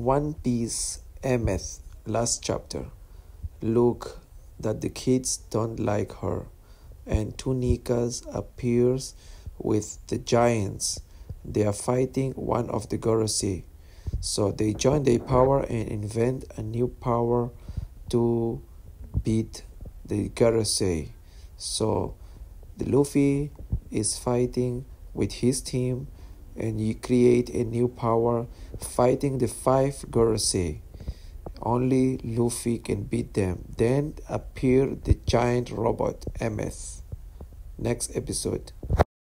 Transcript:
One Piece Emeth last chapter. Look that the kids don't like her. And Tunikas appears with the giants. They are fighting one of the Gorosei. So they join their power and invent a new power to beat the Gorosei. So the Luffy is fighting with his team and you create a new power fighting the five Gorosei. Only Luffy can beat them. Then appear the giant robot MS. Next episode.